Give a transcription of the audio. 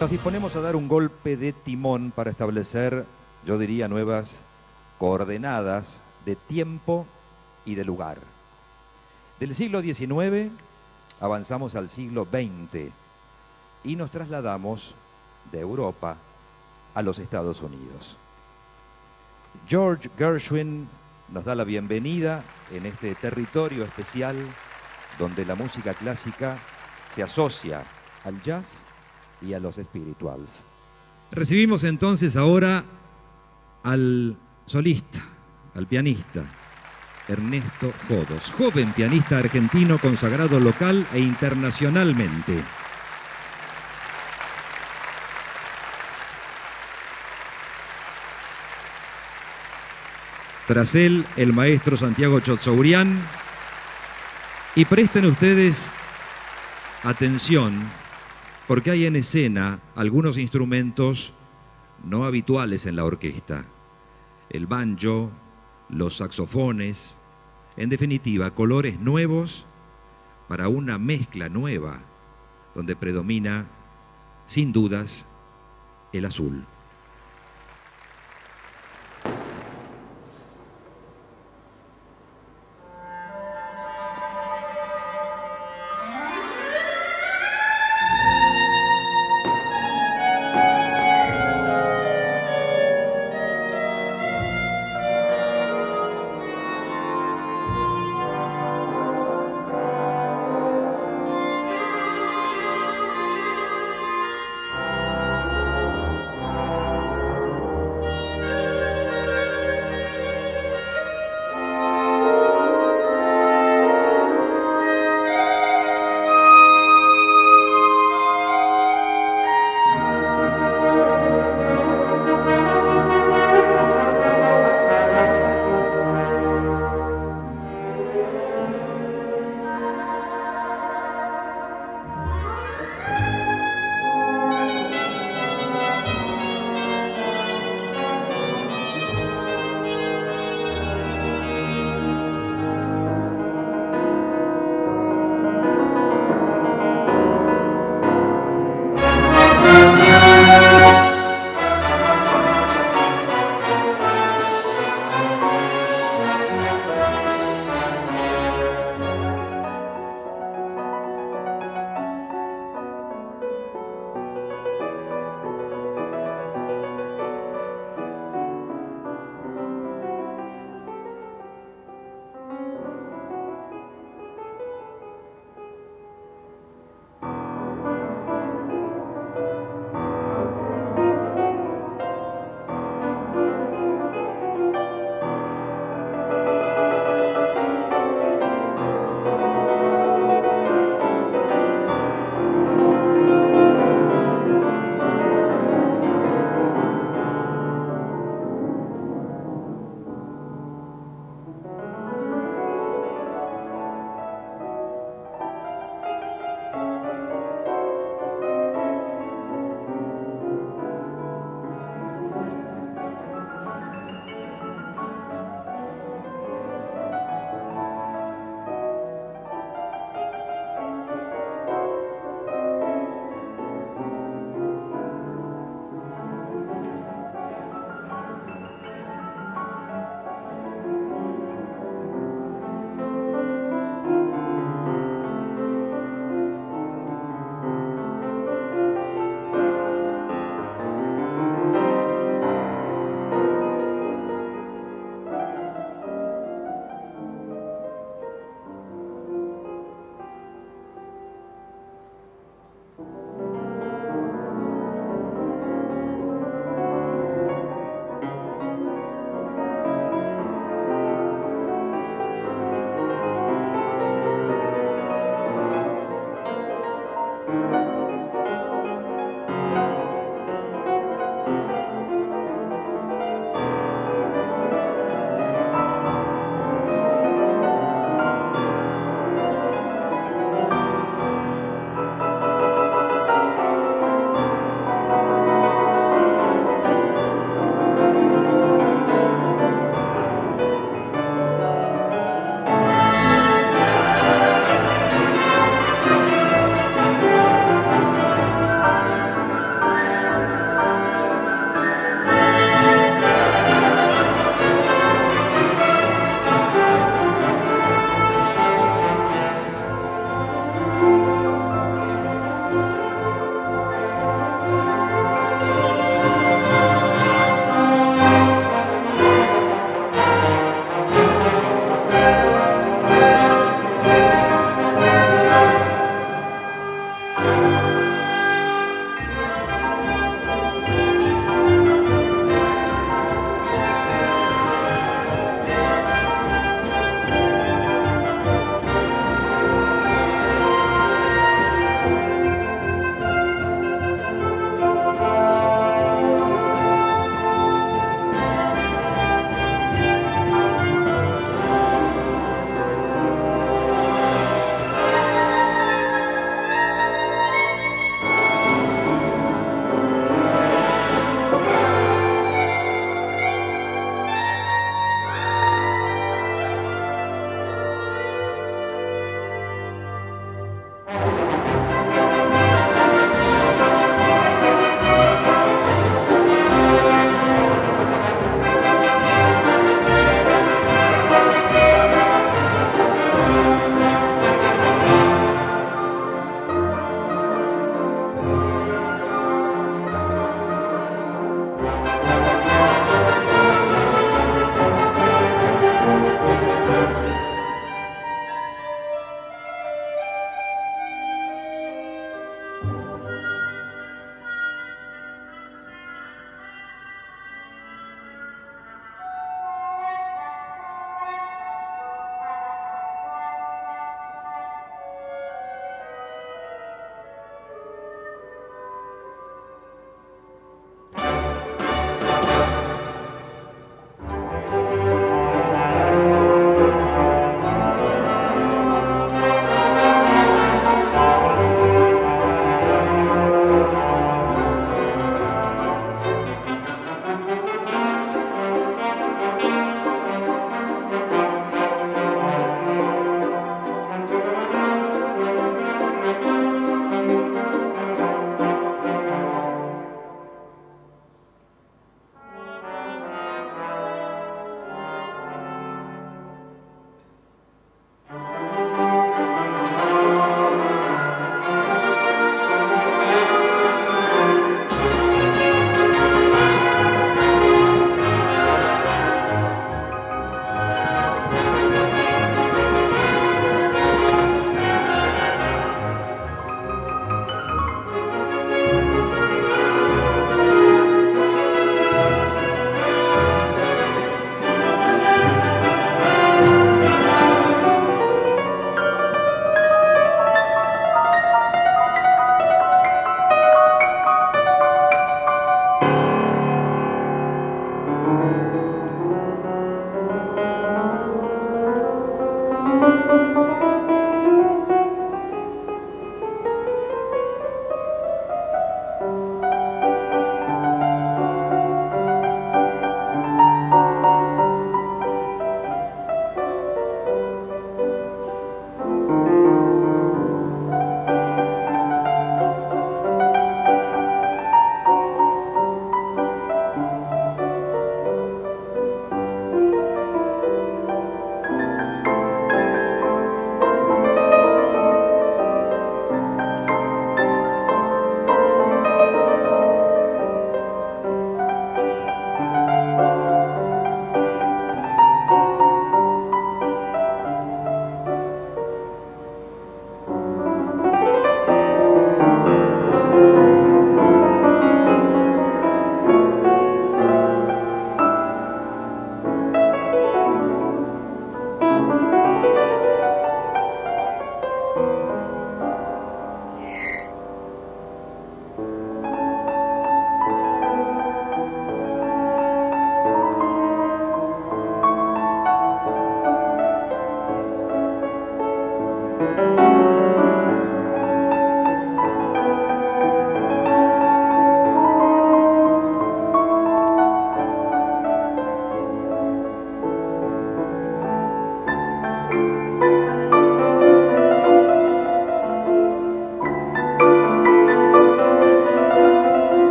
Nos disponemos a dar un golpe de timón para establecer, yo diría, nuevas coordenadas de tiempo y de lugar. Del siglo XIX avanzamos al siglo XX y nos trasladamos de Europa a los Estados Unidos. George Gershwin nos da la bienvenida en este territorio especial donde la música clásica se asocia al jazz y a los spirituals. Recibimos entonces ahora al solista, al pianista, Ernesto Jodos, joven pianista argentino consagrado local e internacionalmente. Tras él, el maestro Santiago Chotzourian. Y presten ustedes atención, porque hay en escena algunos instrumentos no habituales en la orquesta. El banjo, los saxofones, en definitiva, colores nuevos para una mezcla nueva, donde predomina, sin dudas, el azul.